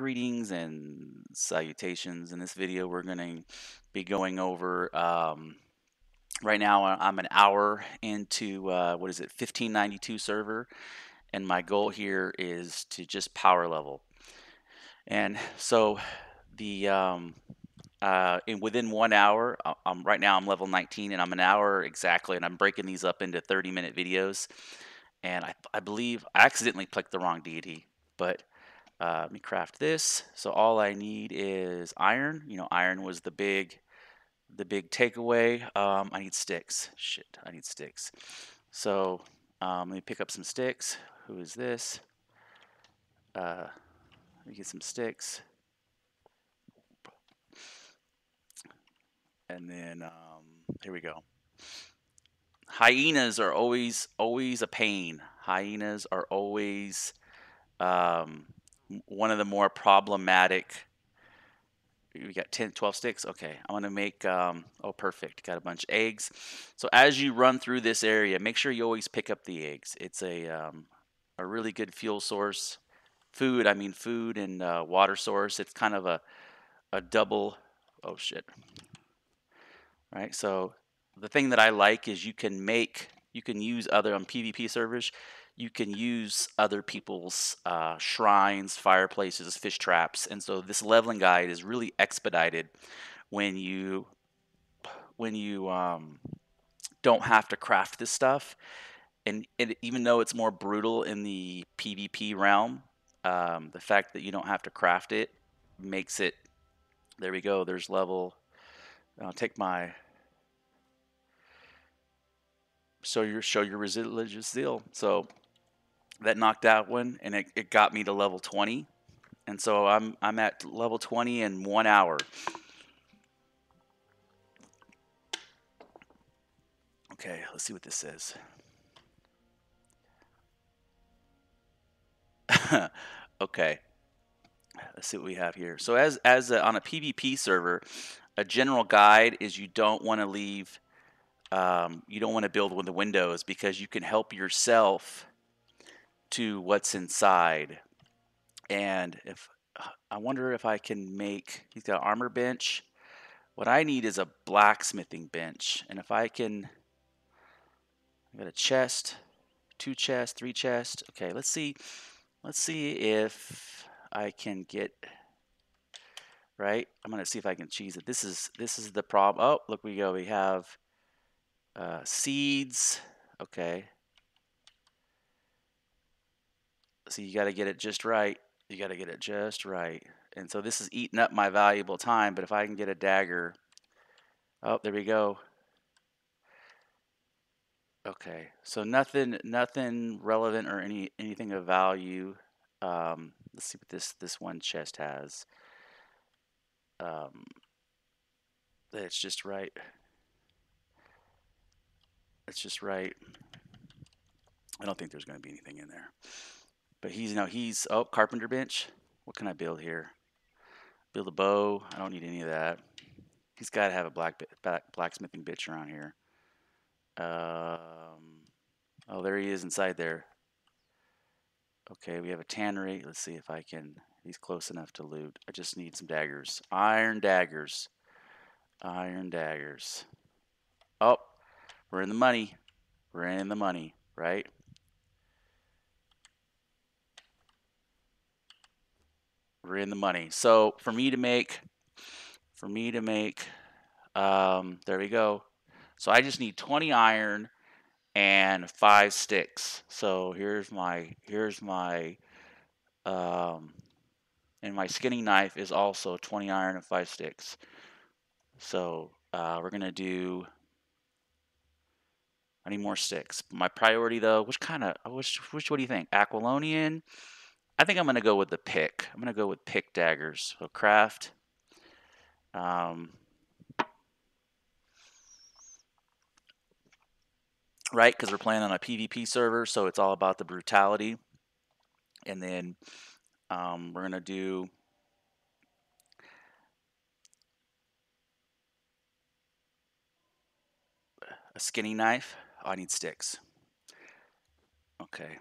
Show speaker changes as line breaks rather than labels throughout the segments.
Greetings and salutations. In this video, we're going to be going over, um, right now I'm an hour into, uh, what is it, 1592 server, and my goal here is to just power level. And so the, um, uh, in within one hour, I'm right now I'm level 19 and I'm an hour exactly, and I'm breaking these up into 30 minute videos. And I, I believe I accidentally clicked the wrong deity, but uh, let me craft this. So all I need is iron. You know, iron was the big, the big takeaway. Um, I need sticks. Shit, I need sticks. So um, let me pick up some sticks. Who is this? Uh, let me get some sticks. And then um, here we go. Hyenas are always always a pain. Hyenas are always um, one of the more problematic. We got 10, 12 sticks. Okay, I'm gonna make. Um, oh, perfect. Got a bunch of eggs. So as you run through this area, make sure you always pick up the eggs. It's a um, a really good fuel source. Food, I mean food and uh, water source. It's kind of a a double. Oh shit right? So the thing that I like is you can make, you can use other on PvP servers, you can use other people's uh, shrines, fireplaces, fish traps, and so this leveling guide is really expedited when you when you um, don't have to craft this stuff. And it, even though it's more brutal in the PvP realm, um, the fact that you don't have to craft it makes it. There we go. There's level I'll take my show your show your religious zeal. So that knocked out one, and it, it got me to level 20, and so I'm I'm at level 20 in one hour. Okay, let's see what this says. okay, let's see what we have here. So as as a, on a PvP server, a general guide is you don't want to leave um, you don't want to build with the windows because you can help yourself to what's inside. And if I wonder if I can make, he's got armor bench. What I need is a blacksmithing bench. And if I can, I got a chest, two chests, three chests. Okay, let's see. Let's see if I can get right. I'm gonna see if I can cheese it. This is this is the problem. Oh, look, we go. We have uh, seeds. Okay. So you got to get it just right. You got to get it just right. And so this is eating up my valuable time. But if I can get a dagger. Oh, there we go. Okay. So nothing nothing relevant or any anything of value. Um, let's see what this this one chest has. Um, it's just right. It's just right. I don't think there's going to be anything in there. But he's, you know, he's, oh, carpenter bench. What can I build here? Build a bow. I don't need any of that. He's got to have a black, black blacksmithing bench around here. Um, oh, there he is inside there. Okay, we have a tannery. Let's see if I can, he's close enough to loot. I just need some daggers. Iron daggers. Iron daggers. Oh, we're in the money. We're in the money, right? We're in the money. So for me to make, for me to make, um, there we go. So I just need 20 iron and five sticks. So here's my, here's my, um, and my skinning knife is also 20 iron and five sticks. So uh, we're going to do I need more sticks. My priority though, which kind of, which, which, what do you think? Aquilonian? I think I'm going to go with the pick. I'm going to go with pick daggers. So craft. Um, right, because we're playing on a PvP server, so it's all about the brutality. And then um, we're going to do a skinny knife. Oh, I need sticks. Okay.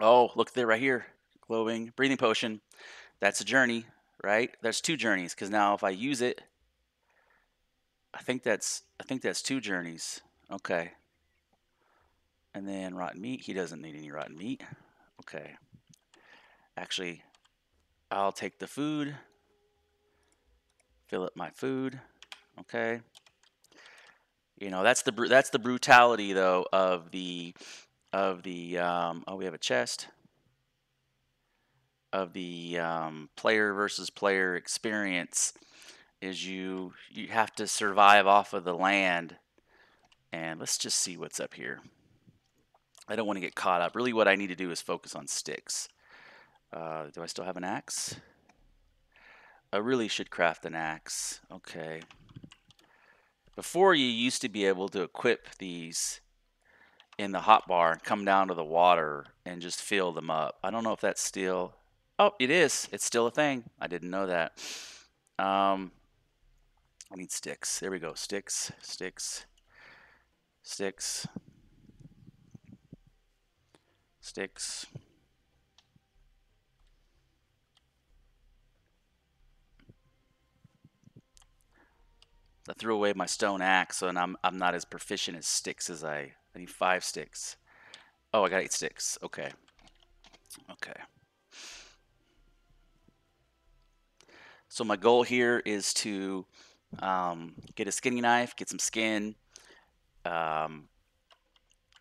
Oh, look there right here. glowing breathing potion. That's a journey, right? There's two journeys because now if I use it, I think that's I think that's two journeys. Okay. And then rotten meat. He doesn't need any rotten meat. Okay. Actually, I'll take the food. Fill up my food. Okay. You know that's the that's the brutality though of the of the um, oh we have a chest. Of the um, player versus player experience is you you have to survive off of the land. And let's just see what's up here. I don't want to get caught up. Really what I need to do is focus on sticks. Uh, do I still have an axe? I really should craft an axe. Okay. Before you used to be able to equip these in the hotbar and come down to the water and just fill them up. I don't know if that's still. Oh, it is. It's still a thing. I didn't know that. Um, I need sticks. There we go. Sticks, sticks, sticks, sticks. I threw away my stone axe, and I'm I'm not as proficient as sticks as I. I need five sticks. Oh, I got eight sticks. Okay. Okay. So my goal here is to um, get a skinny knife, get some skin, um,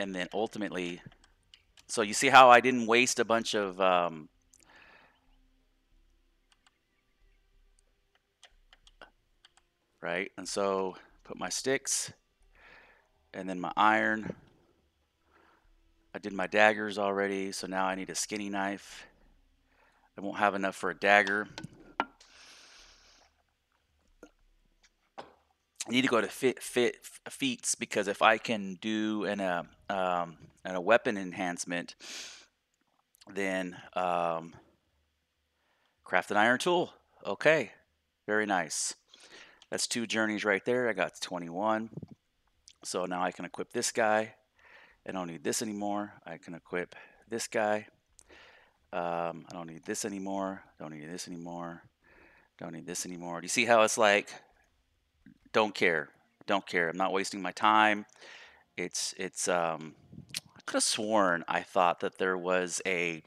and then ultimately. So you see how I didn't waste a bunch of um, right? And so put my sticks and then my iron. I did my daggers already, so now I need a skinny knife. I won't have enough for a dagger. I need to go to fit fit feats because if I can do an a uh, um, an a weapon enhancement, then um, craft an iron tool. Okay, very nice. That's two journeys right there. I got 21. So now I can equip this guy. I don't need this anymore. I can equip this guy. Um, I don't need this anymore. Don't need this anymore. Don't need this anymore. Do you see how it's like? Don't care. Don't care. I'm not wasting my time. It's it's. Um, I could have sworn I thought that there was a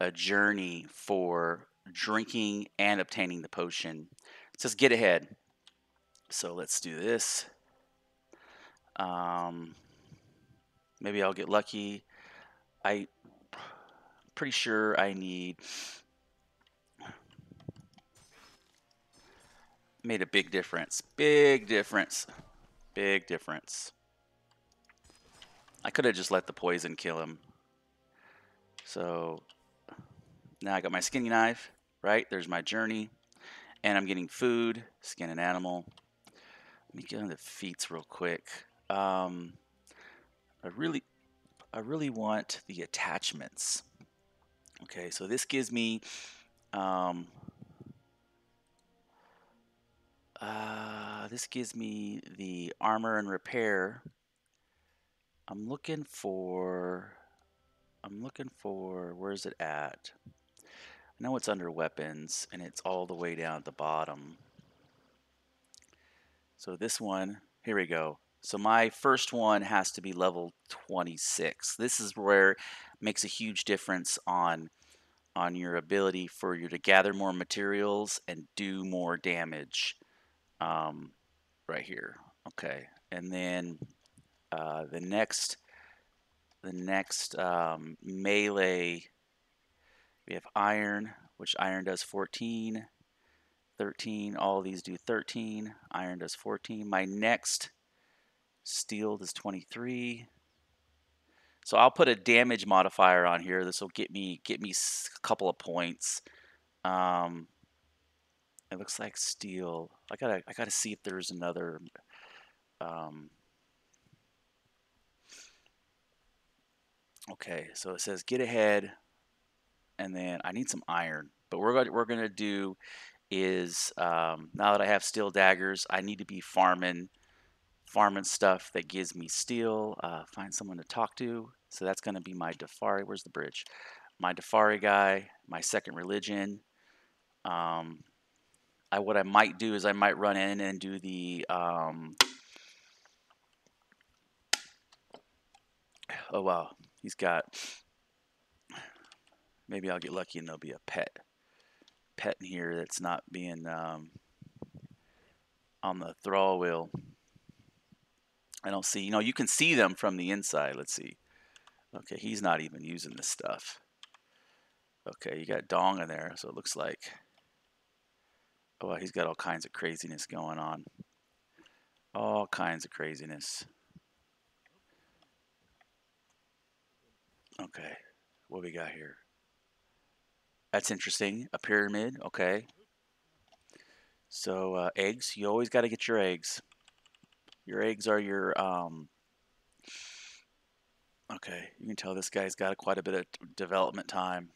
a journey for drinking and obtaining the potion. It says get ahead. So let's do this. Um, maybe I'll get lucky. I pretty sure I need made a big difference. Big difference. Big difference. I could have just let the poison kill him. So now I got my skinny knife, right? There's my journey. And I'm getting food, skin an animal. Let me get on the feats real quick. Um, I really, I really want the attachments. Okay, so this gives me, um, uh, this gives me the armor and repair. I'm looking for, I'm looking for, where's it at? I know it's under weapons and it's all the way down at the bottom. So this one, here we go. So my first one has to be level 26. This is where makes a huge difference on on your ability for you to gather more materials and do more damage um, right here. Okay, and then uh, the next the next um, melee we have iron, which iron does 14. 13. All these do 13. Iron does 14. My next steel is 23. So I'll put a damage modifier on here. This will get me get me a couple of points. Um, it looks like steel. I gotta I gotta see if there's another. Um, okay, so it says get ahead, and then I need some iron. But we're going we're gonna do is um, now that I have steel daggers, I need to be farming farming stuff that gives me steel. Uh, find someone to talk to. So that's going to be my Darfari. Where's the bridge? my Darfari guy, my second religion. Um, I what I might do is I might run in and do the um, oh wow, he's got maybe I'll get lucky and there'll be a pet pet in here that's not being um, on the thrall wheel. I don't see, you know, you can see them from the inside. Let's see. Okay, he's not even using this stuff. Okay, you got Dong in there, so it looks like, oh, he's got all kinds of craziness going on. All kinds of craziness. Okay, what we got here? That's interesting. A pyramid, okay. So uh, eggs, you always got to get your eggs. Your eggs are your, um, okay, you can tell this guy's got quite a bit of development time.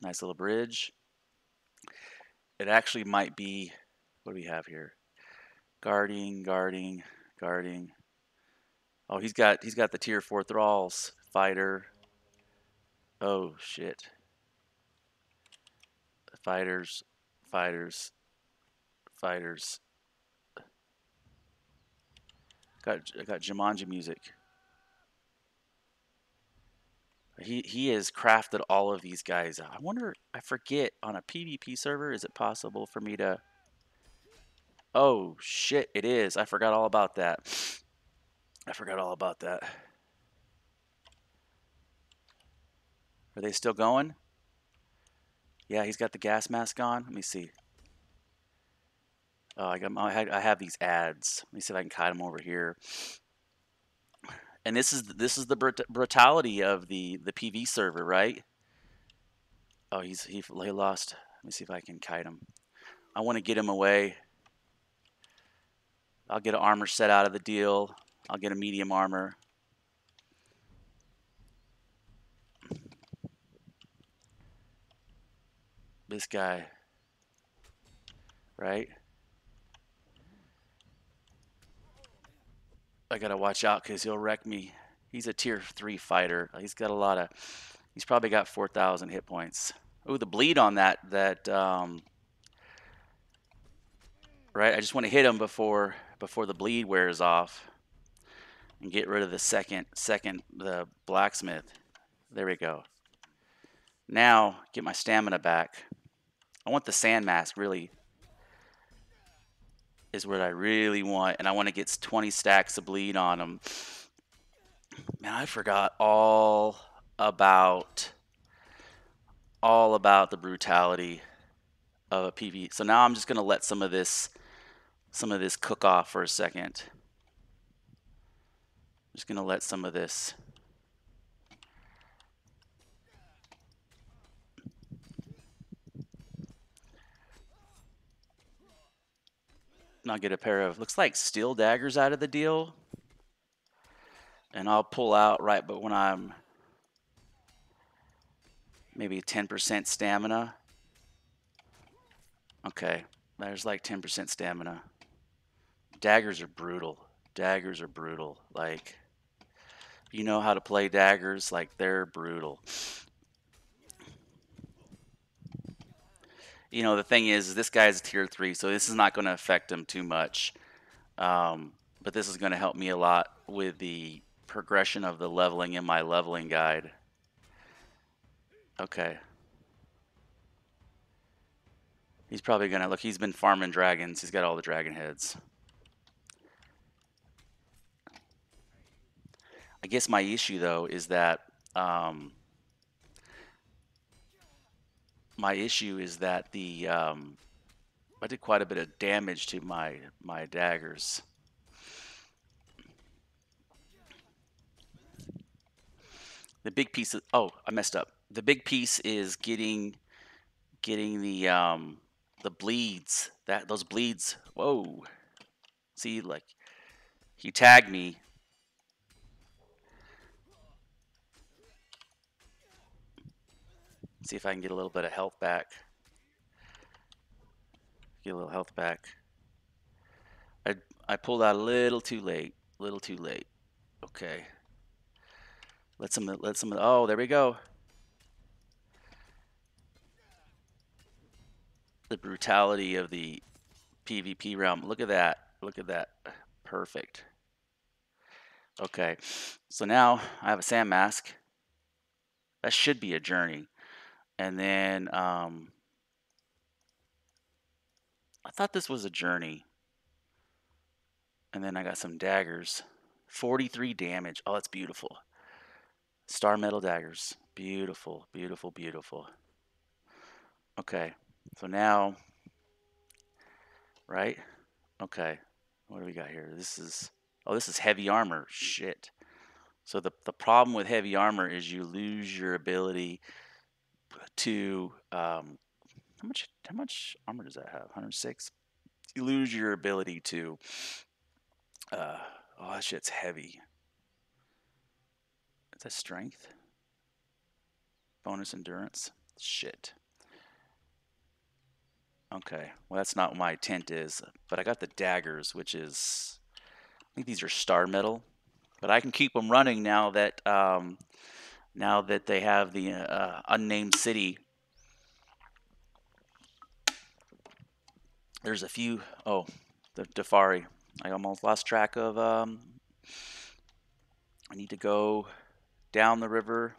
Nice little bridge. It actually might be, what do we have here? Guarding, guarding, guarding. Oh, he's got he's got the tier four thralls fighter. Oh shit. Fighters, fighters, fighters. Got got Jumanji music. He he has crafted all of these guys. I wonder. I forget on a PvP server. Is it possible for me to? Oh shit! It is. I forgot all about that. I forgot all about that. Are they still going? Yeah, he's got the gas mask on. Let me see. Oh, I got. I have these ads. Let me see if I can kite them over here. And this is this is the brutality of the the PV server, right? Oh, he's he, he lost. Let me see if I can kite him. I want to get him away. I'll get an armor set out of the deal. I'll get a medium armor. This guy, right? I gotta watch out because he'll wreck me. He's a tier three fighter. He's got a lot of. He's probably got four thousand hit points. Oh, the bleed on that that um, right. I just want to hit him before before the bleed wears off, and get rid of the second second the blacksmith. There we go. Now get my stamina back. I want the sand mask really is what I really want, and I want to get 20 stacks of bleed on them. Man, I forgot all about all about the brutality of a PV. So now I'm just gonna let some of this some of this cook off for a second. I'm just gonna let some of this I'll get a pair of, looks like steel daggers out of the deal. And I'll pull out right but when I'm maybe 10% stamina. Okay, there's like 10% stamina. Daggers are brutal. Daggers are brutal. Like, you know how to play daggers, like they're brutal. You know, the thing is, this guy's tier three, so this is not going to affect him too much. Um, but this is going to help me a lot with the progression of the leveling in my leveling guide. Okay. He's probably going to, look, he's been farming dragons. He's got all the dragon heads. I guess my issue, though, is that um, my issue is that the um, I did quite a bit of damage to my my daggers. The big piece of, oh I messed up. The big piece is getting getting the um, the bleeds that those bleeds. Whoa, see like he tagged me see if I can get a little bit of health back. Get a little health back. I, I pulled out a little too late. A little too late. Okay. Let some, let some, oh, there we go. The brutality of the PvP realm. Look at that. Look at that. Perfect. Okay. So now I have a sand mask. That should be a journey. And then um, I thought this was a journey. And then I got some daggers. 43 damage. Oh, that's beautiful. Star metal daggers. Beautiful, beautiful, beautiful. Okay, so now, right? Okay, what do we got here? This is, oh, this is heavy armor. Shit. So the, the problem with heavy armor is you lose your ability to, um, how much, how much armor does that have? 106? You lose your ability to, uh, oh, that shit's heavy. Is that strength? Bonus endurance? Shit. Okay, well that's not what my tent is, but I got the daggers, which is, I think these are star metal, but I can keep them running now that, um, now that they have the uh, unnamed city. There's a few, oh, the Darfari. I almost lost track of, um, I need to go down the river,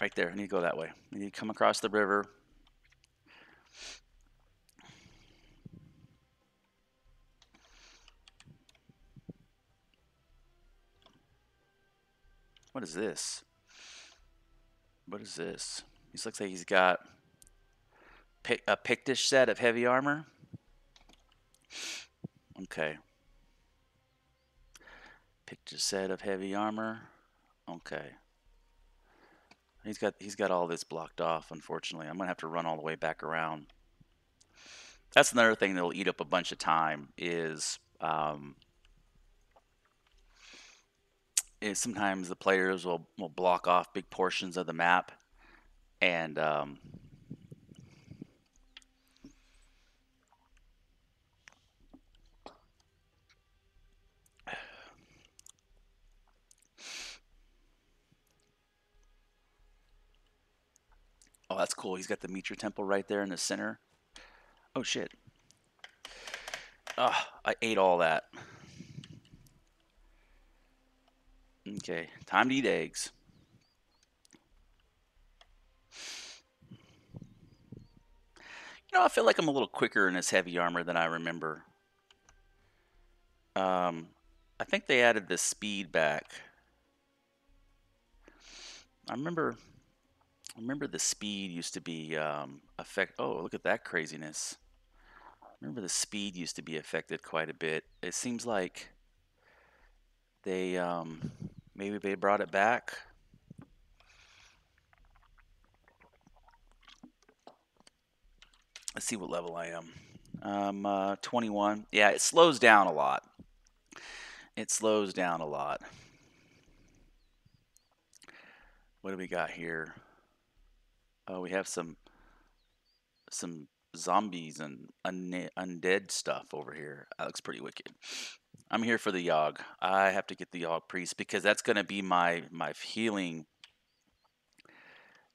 right there, I need to go that way. I need to come across the river, What is this? What is this? He looks like he's got a Pictish set of heavy armor. Okay. Pictish set of heavy armor. Okay. He's got he's got all this blocked off, unfortunately. I'm gonna have to run all the way back around. That's another thing that'll eat up a bunch of time is um, is sometimes the players will, will block off big portions of the map and um, Oh, that's cool. He's got the Mitra Temple right there in the center. Oh, shit. Oh, I ate all that. Okay, time to eat eggs. You know, I feel like I'm a little quicker in this heavy armor than I remember. Um, I think they added the speed back. I remember, I remember the speed used to be um, affect. Oh, look at that craziness! I remember the speed used to be affected quite a bit. It seems like they um, maybe they brought it back. Let's see what level I am. Um, uh, 21. Yeah, it slows down a lot. It slows down a lot. What do we got here? Oh, we have some some zombies and undead stuff over here. That looks pretty wicked. I'm here for the Yog. I have to get the Yog priest because that's going to be my my healing.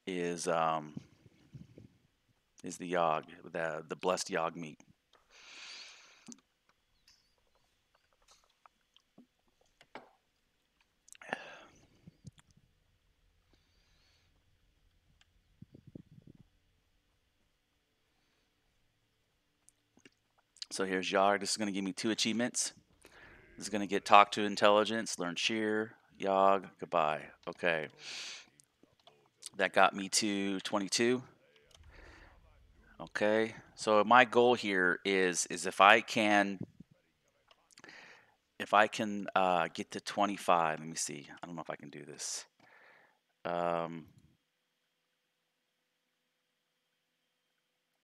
Is um is the Yog the the blessed Yog meat. So here's Yog. This is going to give me two achievements is going to get talk to intelligence, learn cheer, Yog, goodbye. Okay. That got me to 22. Okay. So my goal here is is if I can if I can uh, get to 25, let me see. I don't know if I can do this. Um,